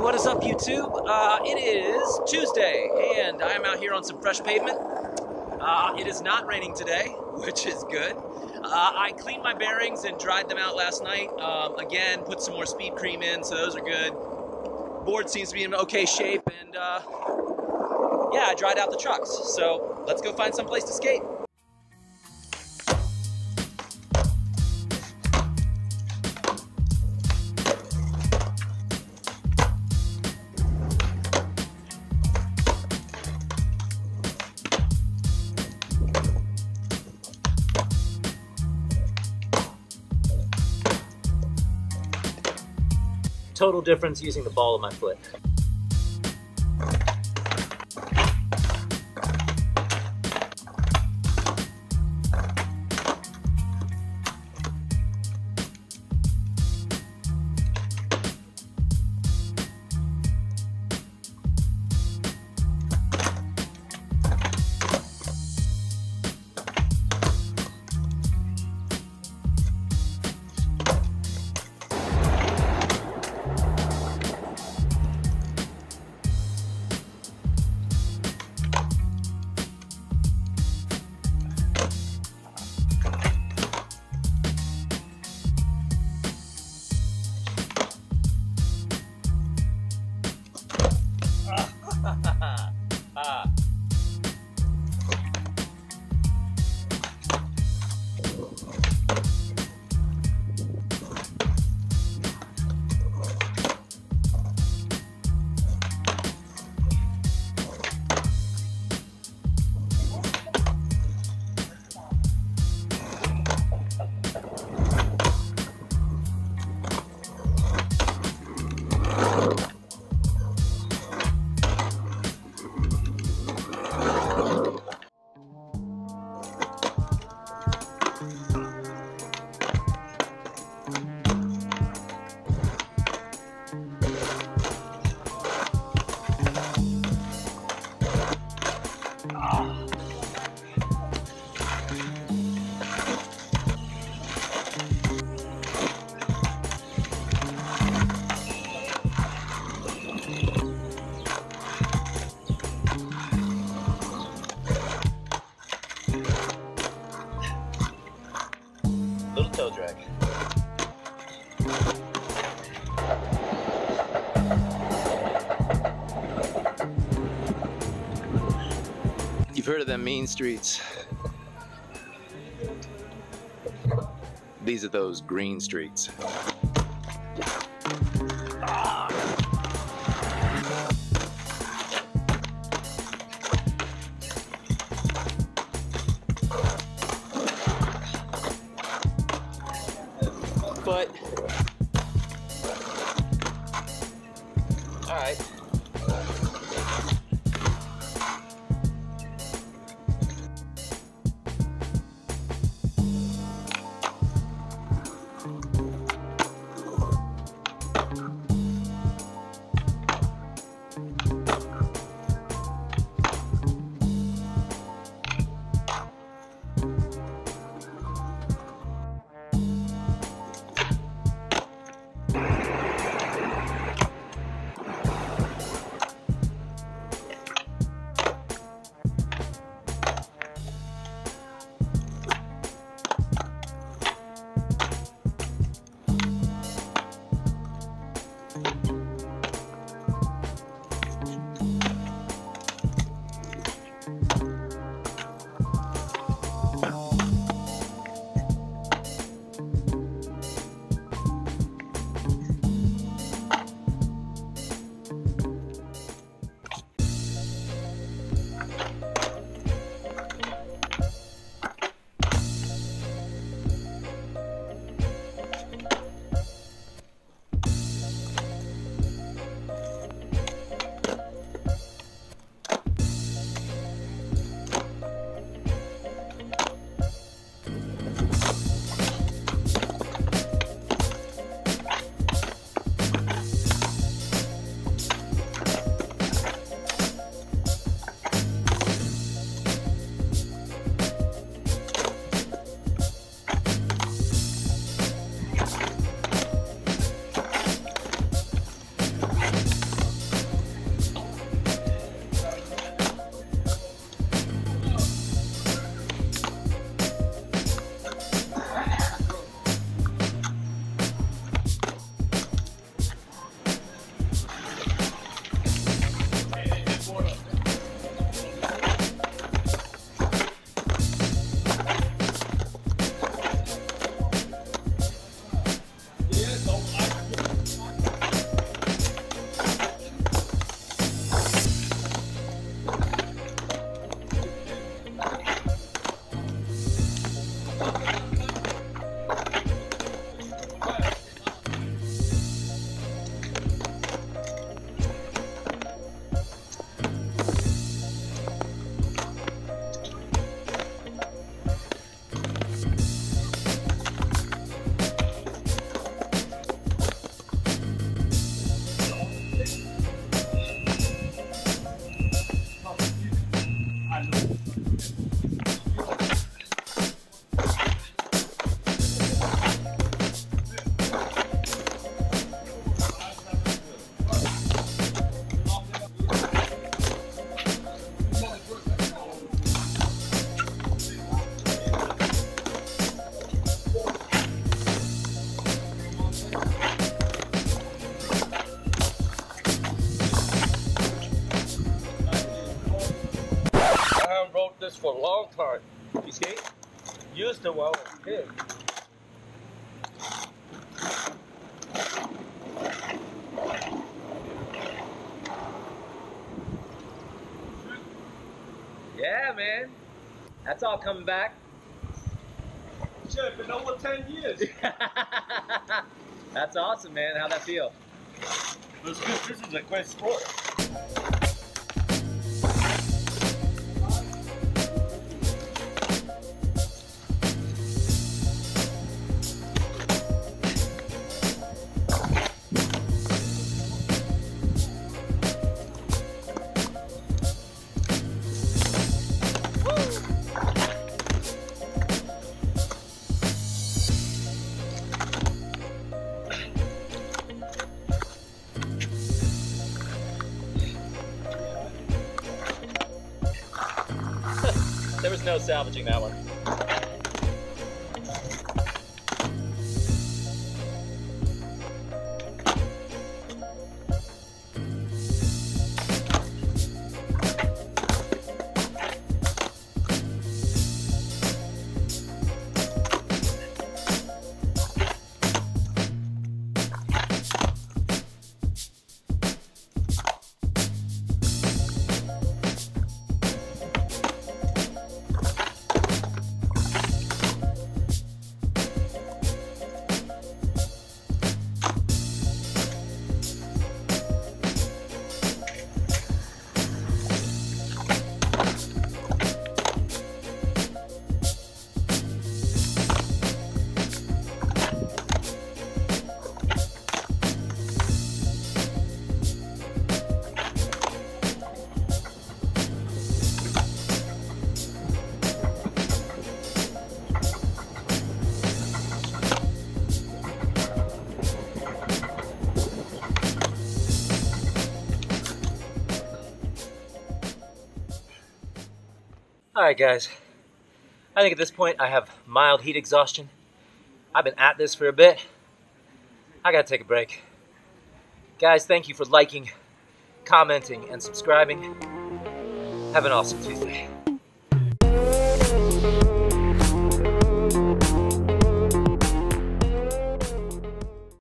what is up, YouTube? Uh, it is Tuesday, and I am out here on some fresh pavement. Uh, it is not raining today, which is good. Uh, I cleaned my bearings and dried them out last night. Um, again, put some more speed cream in, so those are good. Board seems to be in okay shape, and uh, yeah, I dried out the trucks. So let's go find some place to skate. Total difference using the ball of my foot. Toe drag. You've heard of them mean streets. These are those green streets. But all right. Long time. You skate? Used to while I was a kid. Yeah, man. That's all coming back. Shit, been over 10 years. That's awesome, man. How'd that feel? This, this is a great sport. No salvaging that one. Alright guys, I think at this point I have mild heat exhaustion. I've been at this for a bit. I gotta take a break. Guys, thank you for liking, commenting, and subscribing. Have an awesome Tuesday.